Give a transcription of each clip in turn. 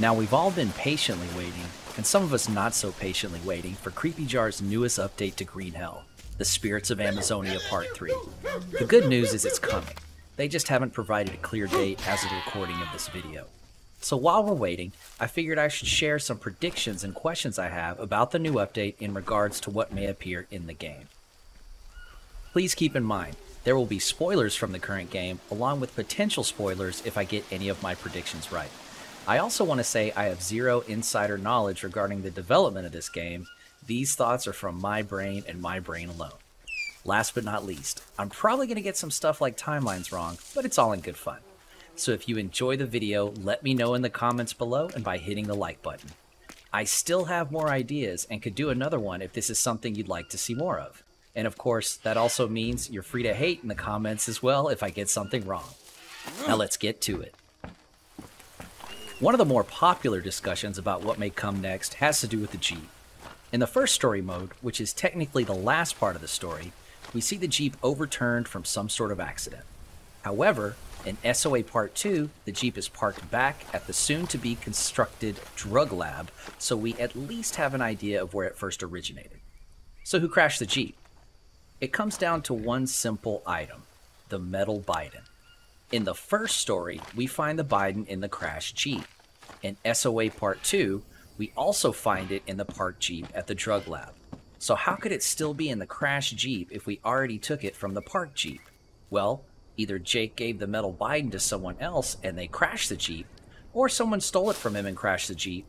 Now, we've all been patiently waiting, and some of us not so patiently waiting, for Creepy Jar's newest update to Green Hell, The Spirits of Amazonia Part 3. The good news is it's coming. They just haven't provided a clear date as of the recording of this video. So while we're waiting, I figured I should share some predictions and questions I have about the new update in regards to what may appear in the game. Please keep in mind, there will be spoilers from the current game, along with potential spoilers if I get any of my predictions right. I also want to say I have zero insider knowledge regarding the development of this game. These thoughts are from my brain and my brain alone. Last but not least, I'm probably going to get some stuff like timelines wrong, but it's all in good fun. So if you enjoy the video, let me know in the comments below and by hitting the like button. I still have more ideas and could do another one if this is something you'd like to see more of. And of course, that also means you're free to hate in the comments as well if I get something wrong. Now let's get to it. One of the more popular discussions about what may come next has to do with the Jeep. In the first story mode, which is technically the last part of the story, we see the Jeep overturned from some sort of accident. However, in SOA Part 2, the Jeep is parked back at the soon to be constructed drug lab, so we at least have an idea of where it first originated. So, who crashed the Jeep? It comes down to one simple item the metal bidon. In the first story, we find the bidon in the crash Jeep. In SOA Part 2, we also find it in the parked Jeep at the drug lab. So, how could it still be in the crash Jeep if we already took it from the parked Jeep? Well, Either Jake gave the metal bidon to someone else and they crashed the Jeep, or someone stole it from him and crashed the Jeep.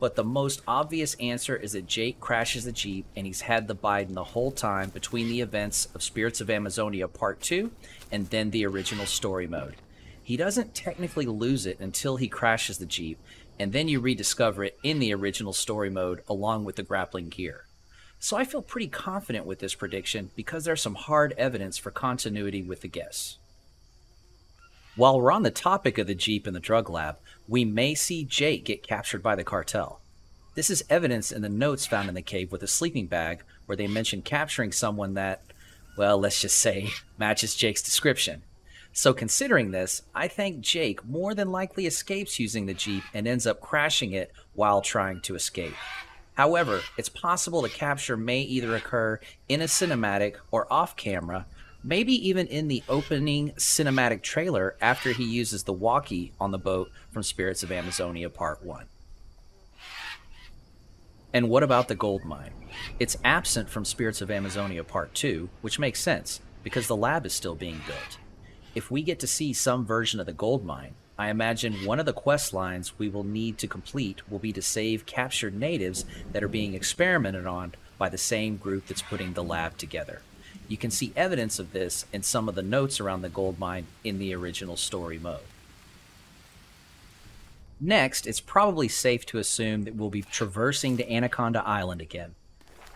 But the most obvious answer is that Jake crashes the Jeep and he's had the bidon the whole time between the events of Spirits of Amazonia Part 2 and then the original story mode. He doesn't technically lose it until he crashes the Jeep, and then you rediscover it in the original story mode along with the grappling gear. So I feel pretty confident with this prediction because there's some hard evidence for continuity with the guests. While we're on the topic of the Jeep and the drug lab, we may see Jake get captured by the cartel. This is evidence in the notes found in the cave with a sleeping bag, where they mention capturing someone that, well, let's just say, matches Jake's description. So, considering this, I think Jake more than likely escapes using the Jeep and ends up crashing it while trying to escape. However, it's possible the capture may either occur in a cinematic or off camera, maybe even in the opening cinematic trailer after he uses the walkie on the boat from Spirits of Amazonia Part 1. And what about the gold mine? It's absent from Spirits of Amazonia Part 2, which makes sense, because the lab is still being built. If we get to see some version of the gold mine, I imagine one of the quest lines we will need to complete will be to save captured natives that are being experimented on by the same group that's putting the lab together. You can see evidence of this in some of the notes around the gold mine in the original story mode. Next, it's probably safe to assume that we'll be traversing to Anaconda Island again.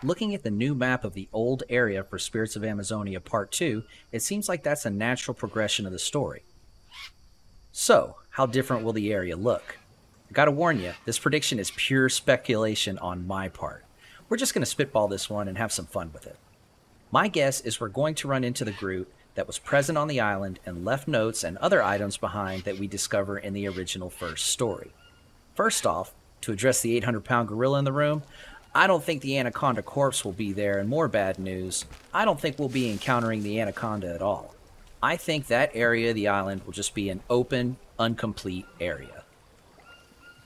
Looking at the new map of the old area for Spirits of Amazonia Part 2, it seems like that's a natural progression of the story. So, how different will the area look? I gotta warn you, this prediction is pure speculation on my part. We're just gonna spitball this one and have some fun with it. My guess is we're going to run into the group that was present on the island and left notes and other items behind that we discover in the original first story. First off, to address the 800 pound gorilla in the room, I don't think the anaconda corpse will be there, and more bad news, I don't think we'll be encountering the anaconda at all. I think that area of the island will just be an open, incomplete area.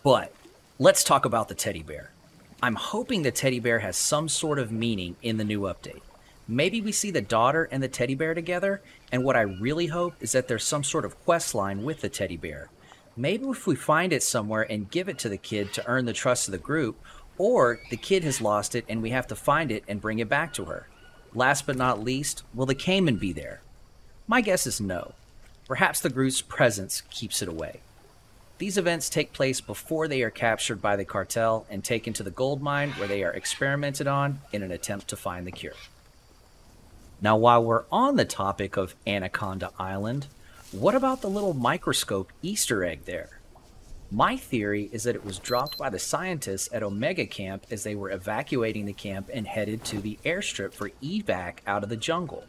But let's talk about the teddy bear. I'm hoping the teddy bear has some sort of meaning in the new update. Maybe we see the daughter and the teddy bear together, and what I really hope is that there's some sort of quest line with the teddy bear. Maybe if we find it somewhere and give it to the kid to earn the trust of the group, or the kid has lost it and we have to find it and bring it back to her. Last but not least, will the Caiman be there? My guess is no. Perhaps the group's presence keeps it away. These events take place before they are captured by the cartel and taken to the gold mine where they are experimented on in an attempt to find the cure. Now, while we're on the topic of Anaconda Island, what about the little microscope Easter egg there? My theory is that it was dropped by the scientists at Omega Camp as they were evacuating the camp and headed to the airstrip for evac out of the jungle.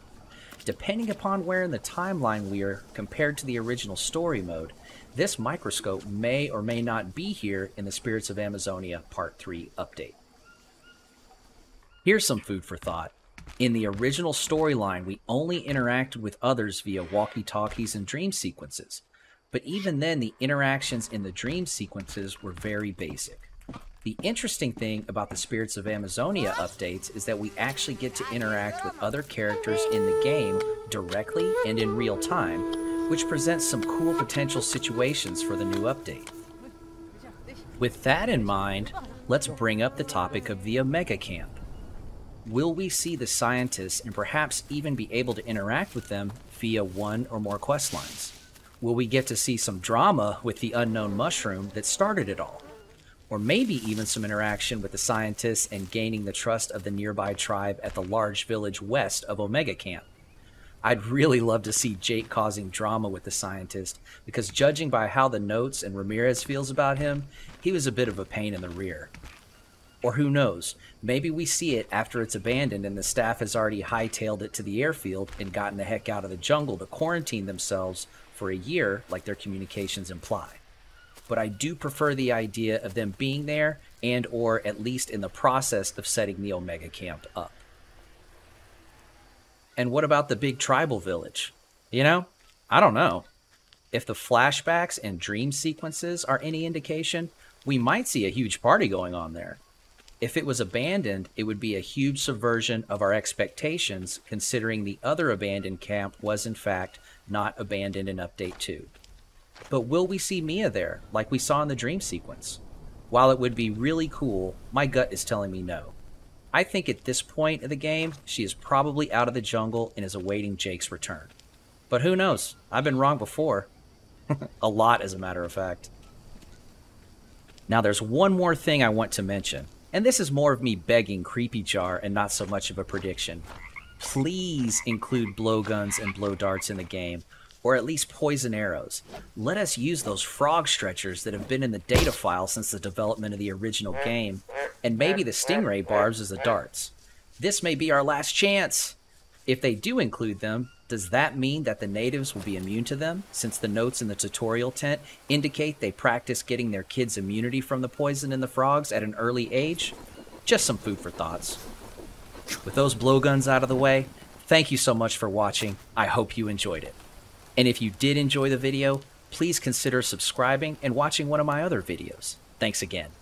Depending upon where in the timeline we are compared to the original story mode, this microscope may or may not be here in the Spirits of Amazonia Part 3 update. Here's some food for thought. In the original storyline, we only interacted with others via walkie talkies and dream sequences. But even then, the interactions in the dream sequences were very basic. The interesting thing about the Spirits of Amazonia updates is that we actually get to interact with other characters in the game directly and in real time, which presents some cool potential situations for the new update. With that in mind, let's bring up the topic of the Omega Camp. Will we see the scientists and perhaps even be able to interact with them via one or more quest lines? Will we get to see some drama with the unknown mushroom that started it all? Or maybe even some interaction with the scientists and gaining the trust of the nearby tribe at the large village west of Omega Camp. I'd really love to see Jake causing drama with the scientist, because judging by how the notes and Ramirez feels about him, he was a bit of a pain in the rear. Or who knows, maybe we see it after it's abandoned and the staff has already hightailed it to the airfield and gotten the heck out of the jungle to quarantine themselves for a year, like their communications imply. But I do prefer the idea of them being there and or at least in the process of setting the Omega camp up. And what about the big tribal village? You know, I don't know. If the flashbacks and dream sequences are any indication, we might see a huge party going on there. If it was abandoned, it would be a huge subversion of our expectations, considering the other abandoned camp was in fact not abandoned in Update 2. But will we see Mia there, like we saw in the dream sequence? While it would be really cool, my gut is telling me no. I think at this point of the game, she is probably out of the jungle and is awaiting Jake's return. But who knows? I've been wrong before. a lot, as a matter of fact. Now, there's one more thing I want to mention, and this is more of me begging Creepy Jar and not so much of a prediction. Please include blowguns and blow darts in the game, or at least poison arrows. Let us use those frog stretchers that have been in the data file since the development of the original game, and maybe the stingray barbs as the darts. This may be our last chance. If they do include them, does that mean that the natives will be immune to them, since the notes in the tutorial tent indicate they practice getting their kids immunity from the poison in the frogs at an early age? Just some food for thoughts. With those blowguns out of the way, thank you so much for watching. I hope you enjoyed it. And if you did enjoy the video, please consider subscribing and watching one of my other videos. Thanks again.